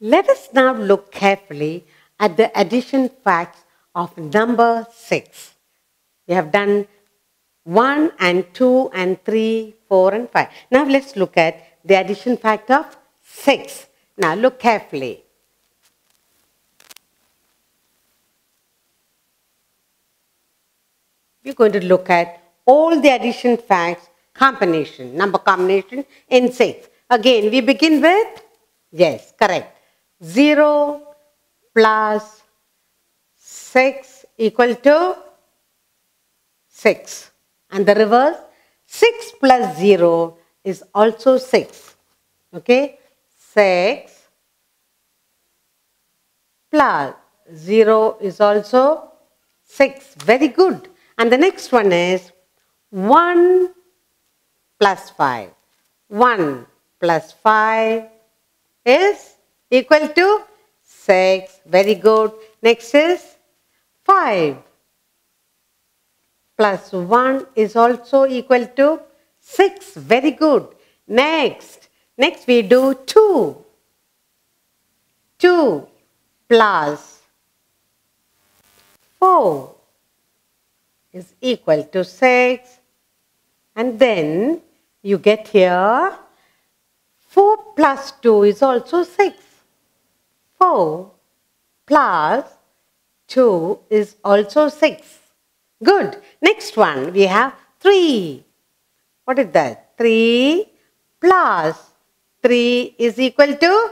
Let us now look carefully at the addition facts of number 6. We have done 1 and 2 and 3, 4 and 5. Now let's look at the addition fact of 6. Now look carefully. We're going to look at all the addition facts combination, number combination in 6. Again, we begin with, yes, correct. 0 plus 6 equal to 6. And the reverse, 6 plus 0 is also 6. Okay? 6 plus 0 is also 6. Very good. And the next one is 1 plus 5. 1 plus 5 is equal to 6. Very good. Next is 5 plus 1 is also equal to 6. Very good. Next, next we do 2. 2 plus 4 is equal to 6. And then you get here 4 plus 2 is also 6. 4 plus 2 is also 6. Good. Next one, we have 3. What is that? 3 plus 3 is equal to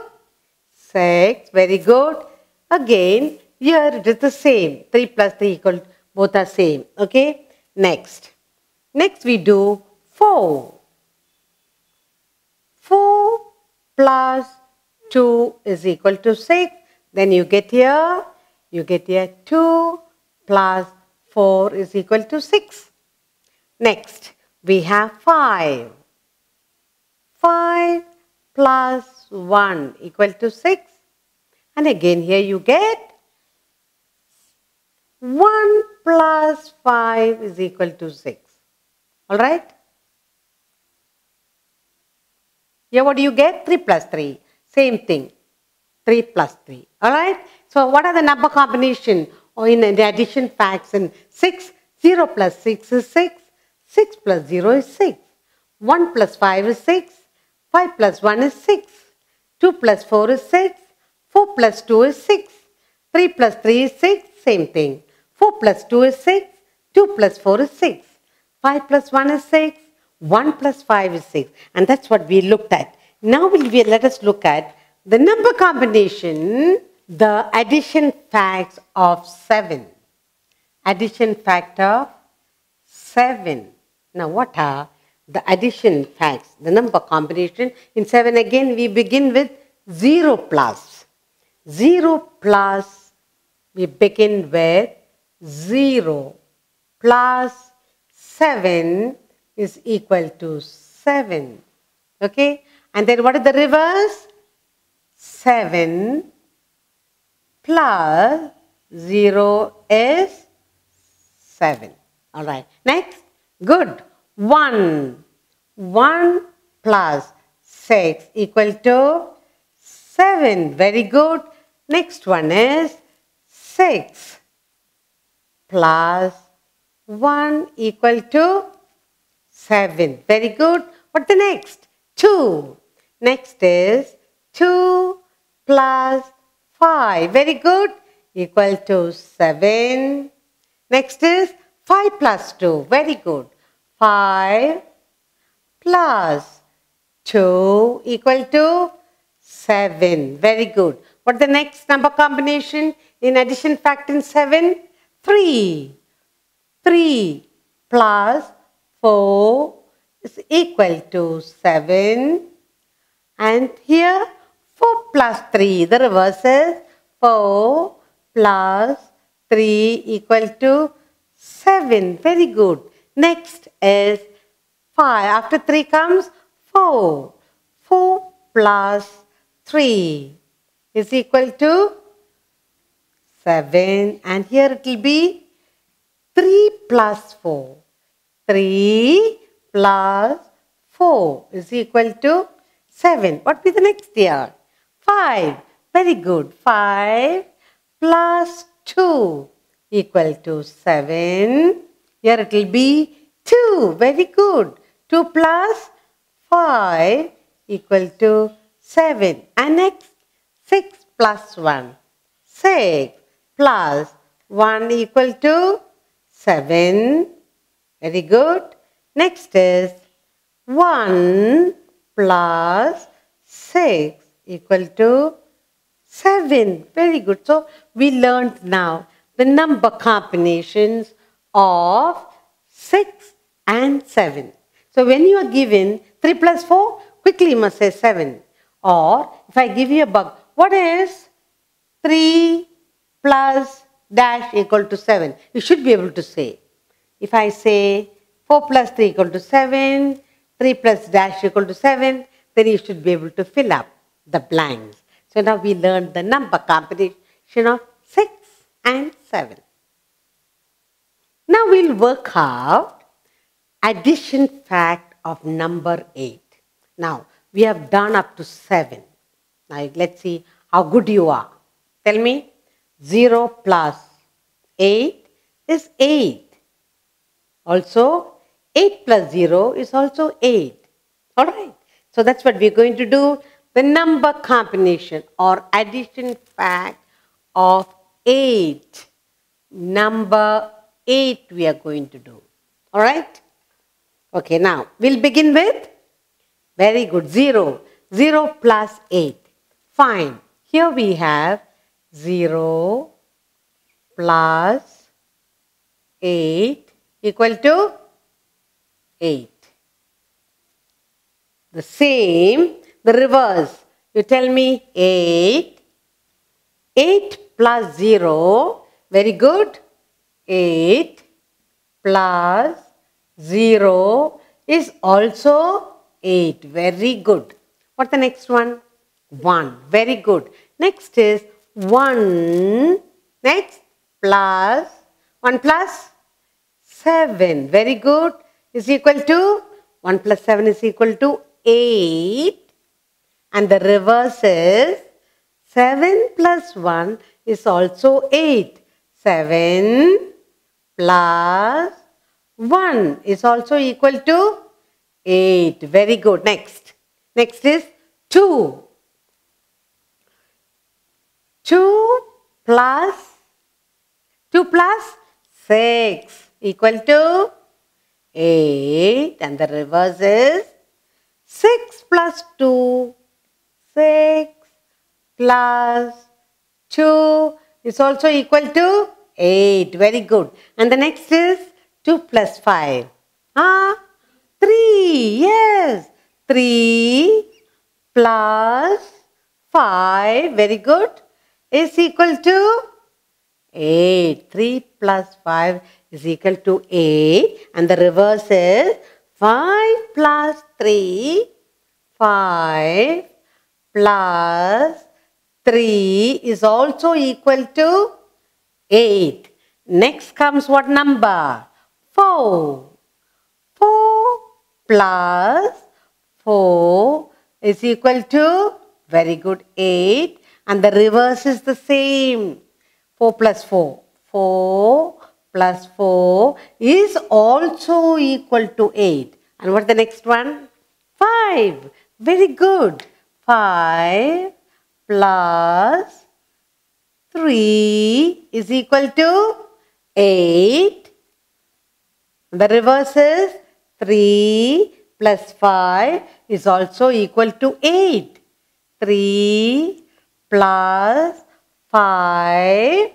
6. Very good. Again, here it is the same. 3 plus 3 equal, both are same. Okay. Next. Next we do 4. 4 plus 2 is equal to 6. Then you get here, you get here 2 plus 4 is equal to 6. Next, we have 5. 5 plus 1 equal to 6. And again here you get 1 plus 5 is equal to 6. Alright? Here what do you get? 3 plus 3. Same thing. 3 plus 3. Alright? So what are the number combination or in the addition facts in 6? 0 plus 6 is 6. 6 plus 0 is 6. 1 plus 5 is 6. 5 plus 1 is 6. 2 plus 4 is 6. 4 plus 2 is 6. 3 plus 3 is 6. Same thing. 4 plus 2 is 6. 2 plus 4 is 6. 5 plus 1 is 6. 1 plus 5 is 6. And that's what we looked at. Now be, let us look at the number combination, the addition facts of 7. Addition factor of 7. Now what are the addition facts, the number combination? In 7 again we begin with 0 plus. 0 plus we begin with 0 plus 7 is equal to 7. Okay? And then what is the reverse? 7 plus 0 is 7. Alright. Next. Good. 1. 1 plus 6 equal to 7. Very good. Next one is 6 plus 1 equal to 7. Very good. What the next? 2. Next is 2 plus 5. Very good. Equal to 7. Next is 5 plus 2. Very good. 5 plus 2 equal to 7. Very good. What the next number combination in addition fact in 7? 3. 3 plus 4 is equal to 7. And here 4 plus 3, the reverse is 4 plus 3 equal to 7. Very good. Next is 5. After 3 comes 4. 4 plus 3 is equal to 7. And here it will be 3 plus 4. 3 plus 4 is equal to 7. What will be the next year? 5 Very good. 5 plus 2 equal to 7. Here it will be 2. Very good. 2 plus 5 equal to 7. And next 6 plus 1. 6 plus 1 equal to 7. Very good. Next is 1 plus 6 equal to 7. Very good. So we learned now the number combinations of 6 and 7. So when you are given 3 plus 4, quickly you must say 7. Or if I give you a bug, what is 3 plus dash equal to 7? You should be able to say. If I say 4 plus 3 equal to 7, 3 plus dash equal to 7, then you should be able to fill up the blanks. So now we learned the number combination of 6 and 7. Now we'll work out addition fact of number 8. Now we have done up to 7. Now let's see how good you are. Tell me 0 plus 8 is 8. Also 8 plus 0 is also 8. Alright. So that's what we're going to do. The number combination or addition fact of 8. Number 8 we are going to do. Alright? Okay, now we'll begin with very good 0. 0 plus 8. Fine. Here we have 0 plus 8 equal to 8. The same, the reverse. You tell me 8. 8 plus 0. Very good. 8 plus 0 is also 8. Very good. What's the next one? 1. Very good. Next is 1. Next plus 1 plus 7. Very good. Is equal to 1 plus 7 is equal to 8. And the reverse is 7 plus 1 is also 8. 7 plus 1 is also equal to 8. Very good. Next. Next is 2. 2 plus 2 plus 6 equal to 8 and the reverse is 6 plus 2 6 plus 2 is also equal to 8. Very good. And the next is 2 plus 5. Ah, 3. Yes. 3 plus 5. Very good. Is equal to 8. 3 plus 5 is equal to 8. And the reverse is 5 plus 3. 5 plus 3 is also equal to 8. Next comes what number? 4. 4 plus 4 is equal to, very good, 8. And the reverse is the same. 4 plus 4. 4 plus 4 is also equal to 8. And what's the next one? 5. Very good. 5 plus 3 is equal to 8. The reverse is 3 plus 5 is also equal to 8. 3 plus 5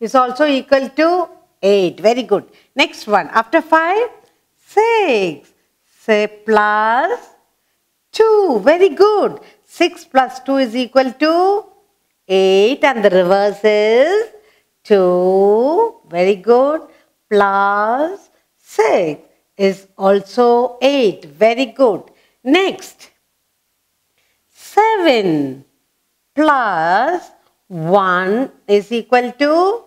is also equal to 8. Very good. Next one. After 5, 6. Say plus 2. Very good. 6 plus 2 is equal to 8 and the reverse is 2. Very good. Plus 6 is also 8. Very good. Next. 7 plus 1 is equal to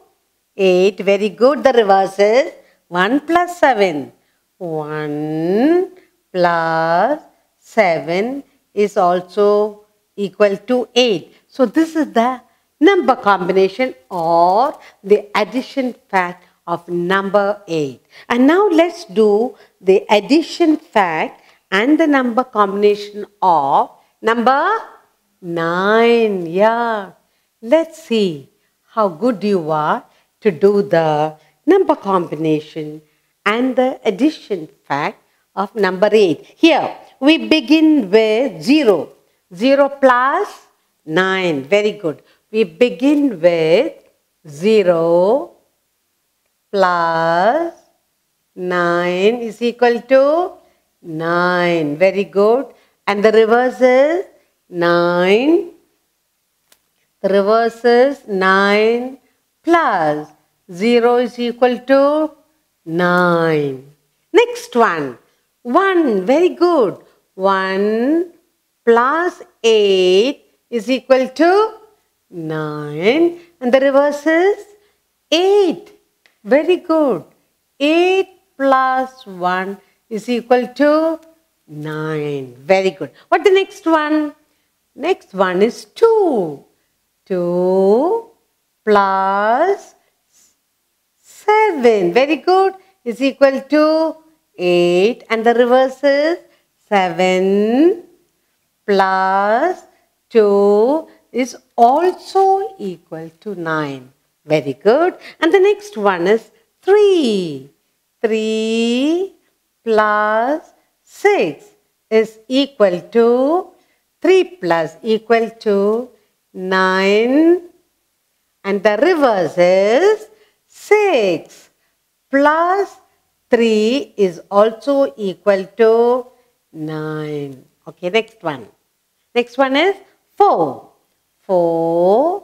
8. Very good. The reverse is 1 plus 7. 1 plus 7 is also equal to 8. So this is the number combination or the addition fact of number 8. And now let's do the addition fact and the number combination of number 9. Yeah. Let's see how good you are to do the number combination and the addition fact of number 8. Here, we begin with 0. 0 plus 9. Very good. We begin with 0 plus 9 is equal to 9. Very good. And the reverse is 9. The reverse is 9 plus 0 is equal to 9. Next one. 1. Very good. 1 plus 8 is equal to 9. And the reverse is 8. Very good. 8 plus 1 is equal to 9. Very good. What the next one? Next one is 2. 2 plus 7. Very good. Is equal to 8. And the reverse is 7 plus 2 is also equal to 9. Very good. And the next one is 3. 3 plus 6 is equal to 3 plus equal to 9 and the reverse is 6 plus 3 is also equal to 9. Okay, next one. Next one is 4. 4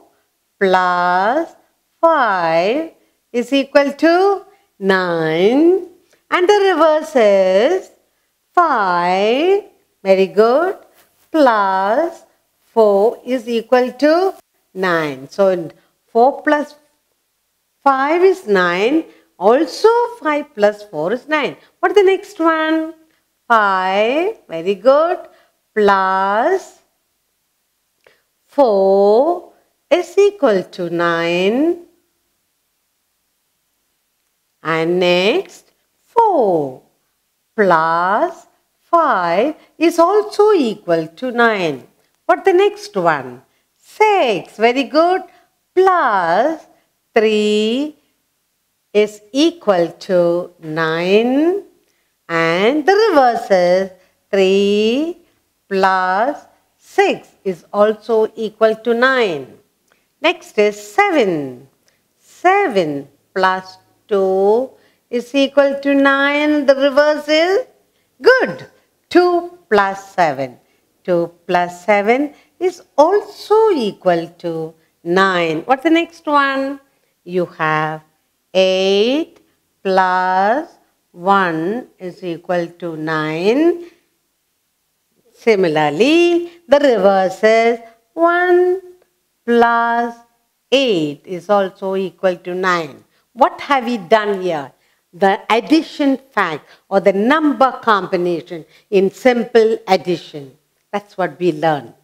plus 5 is equal to 9 and the reverse is 5 very good plus 4 is equal to 9 so 4 plus 5 is 9 also 5 plus 4 is 9 what is the next one 5 very good plus 4 is equal to 9 and next 4 plus 5 is also equal to 9. What the next one? 6. Very good. Plus 3 is equal to 9 and the reverse is 3 plus 6 is also equal to 9. Next is 7. 7 plus 2 is equal to 9. The reverse is good. 2 plus 7. 2 plus 7 is also equal to 9. What's the next one? You have 8 plus 1 is equal to 9. Similarly, the reverse is 1 plus 8 is also equal to 9. What have we done here? The addition fact or the number combination in simple addition. That's what we learned.